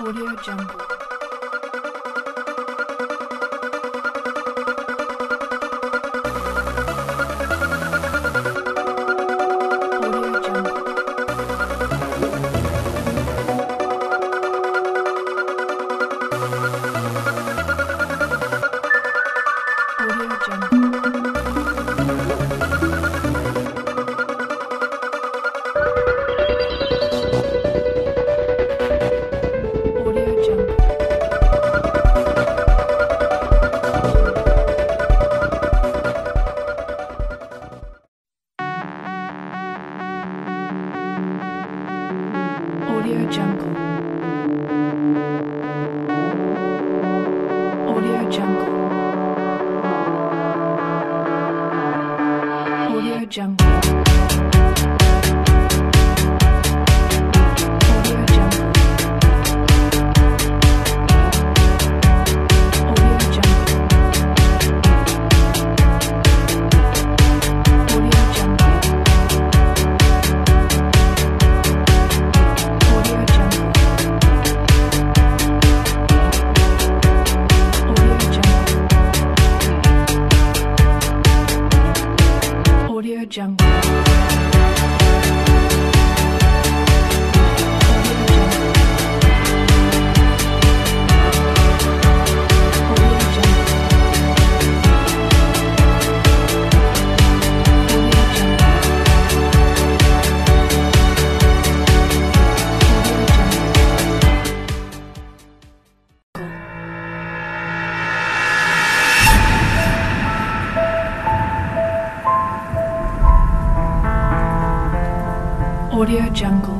Audio Jungle. Jungle. Audio Jungle.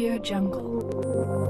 Audio Jungle.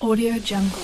Audio Jungle.